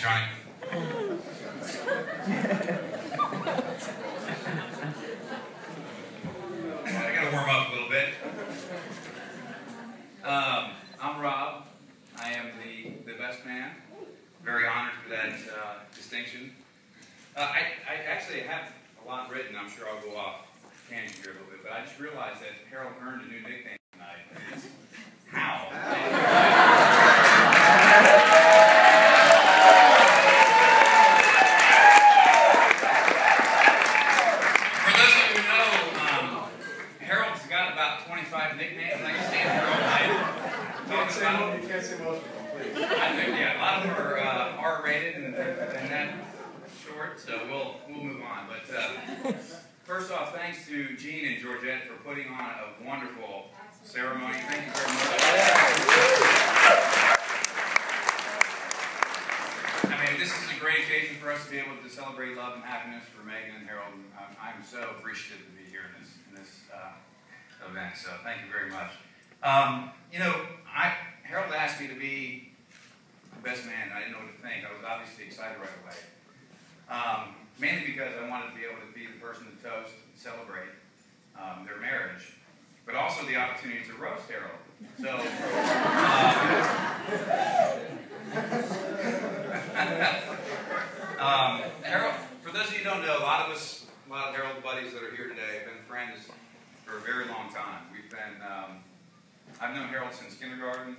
Johnny. I gotta warm up a little bit. Um, I'm Rob. I am the, the best man. Very honored for that uh, distinction. Uh, I, I actually have a lot written. I'm sure I'll go off tangent here a little bit, but I just realized that Harold earned a new nickname tonight. Say, you can't say most of them, please. I think, yeah, a lot of them are uh, R-rated and, and that short, so we'll we'll move on. But uh, first off, thanks to Gene and Georgette for putting on a wonderful ceremony. Thank you very much. I mean, this is a great occasion for us to be able to celebrate love and happiness for Megan and Harold. And I'm, I'm so appreciative to be here in this in this uh, event. So thank you very much. Um, you know, I Harold asked me to be the best man. I didn't know what to think. I was obviously excited right away. Um, mainly because I wanted to be able to be the person to toast and celebrate um, their marriage, but also the opportunity to roast Harold. So. Um, um, Harold, for those of you who don't know, a lot of us, a lot of Harold buddies that are here today have been friends for a very long time. We've been, um, I've known Harold since kindergarten.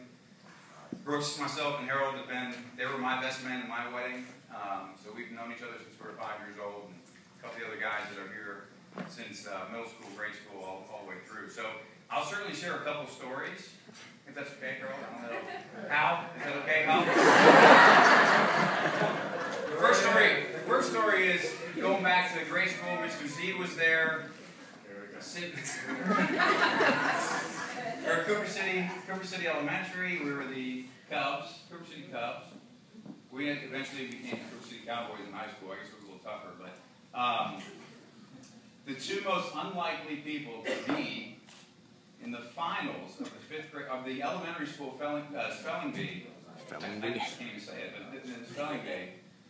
Brooks, myself, and Harold have been, they were my best men at my wedding. Um, so we've known each other since we were five years old. And a couple of the other guys that are here since uh, middle school, grade school, all, all the way through. So I'll certainly share a couple stories, if that's okay, Harold. I don't know. Hal, is that okay, Hal? First story, first story is going back to grade school. Mr. Z was there. Sit- We're at Cooper City, Cooper City Elementary. We were the Cubs, Cooper City Cubs. We eventually became Cooper City Cowboys in high school. I guess it was a little tougher, but um, the two most unlikely people to be in the finals of the fifth grade of the elementary school spelling, uh, spelling bee. Spelling I, I can't even say it, but the, the spelling bee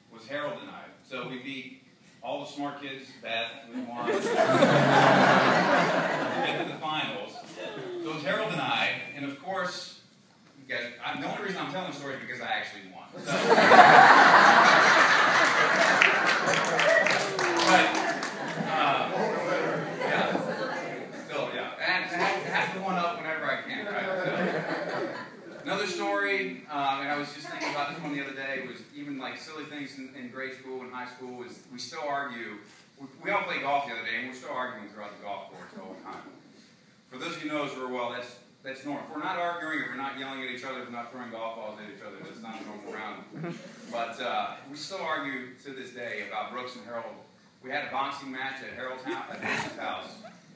was Harold and I. So we beat all the smart kids, Beth, we won. to get to the finals. So it was Harold and I, and of course, you guys, I, the only reason I'm telling the story is because I actually won. So, but, uh, yeah, still, yeah, I have, I have, to one up whenever I can, right? So, another story, um, and I was just thinking about this one the other day, was even like silly things in, in grade school and high school, was we still argue. We, we all played golf the other day, and we're still arguing throughout the golf course all the time. For those of you who know us real well, that's that's normal. If we're not arguing, if we're not yelling at each other, if we're not throwing golf balls at each other, that's not a normal round. But uh, we still argue to this day about Brooks and Harold. We had a boxing match at Harold's house, at Brooks' house,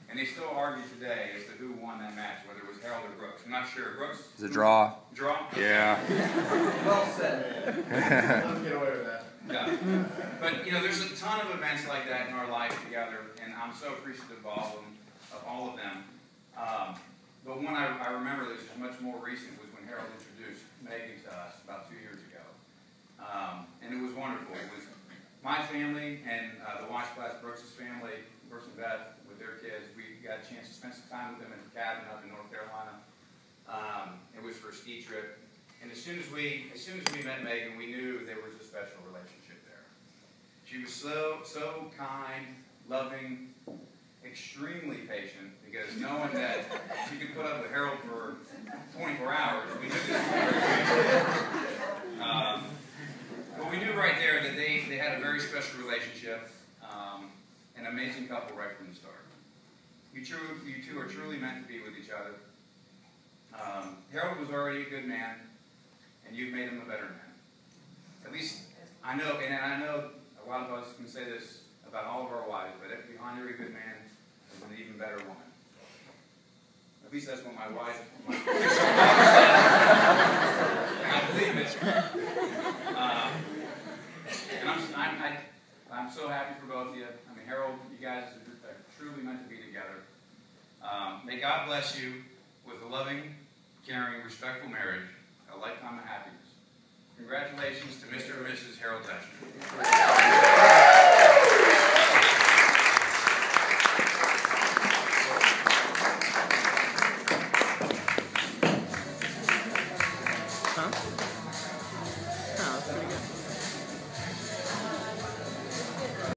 and they still argue today as to who won that match, whether it was Harold or Brooks. I'm not sure. Brooks? It's a draw. Draw? Yeah. Well said. Let them get away with that. Yeah. But, you know, there's a ton of events like that in our life together, and I'm so appreciative of all of them, of all of them. Um, but one I, I remember that's just much more recent was when Harold introduced Megan to us about two years ago. Um, and it was wonderful. It was my family and uh, the Weisblats Brooks' family, Brooks and Beth, with their kids. We got a chance to spend some time with them at the cabin up in North Carolina. Um, it was for a ski trip. And as soon as we, as soon as we met Megan, we knew there was a special relationship there. She was so, so kind, loving, extremely patient because knowing that she could put up with Harold for 24 hours, we knew this um, But we knew right there that they, they had a very special relationship, um, an amazing couple right from the start. You, true, you two are truly meant to be with each other. Um, Harold was already a good man, and you've made him a better man. At least I know, and I know a lot of us can say this about all of our wives, but behind every good man is an even better woman. At least that's what my wife. My I believe it. Um, and I'm, I'm, I, I'm so happy for both of you. I mean, Harold, you guys are, truly meant to be together. Um, may God bless you with a loving, caring, respectful marriage, a lifetime of happiness. Congratulations to Mr. and Mrs. Harold Tester.